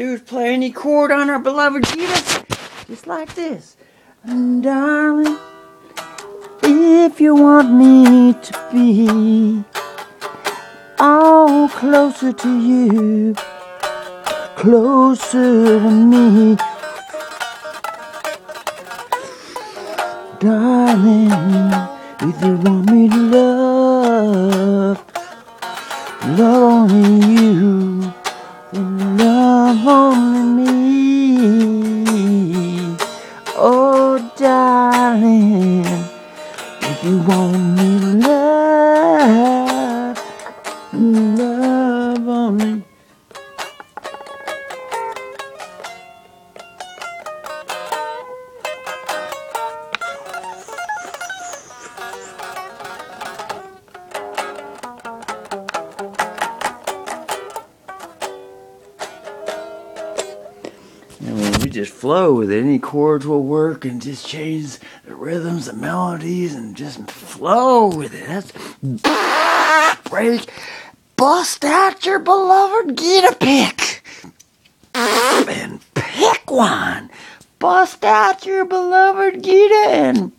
is play any chord on our beloved Gita, just like this. And darling, if you want me to be all closer to you, closer to me, darling, if you want me to love, love only you, Oh, darling, if you want me love, love only. Mean, we just flow with it. Any chords will work and just change the rhythms, the melodies, and just flow with it. That's break. Bust out your beloved guitar pick and pick one. Bust out your beloved guitar and.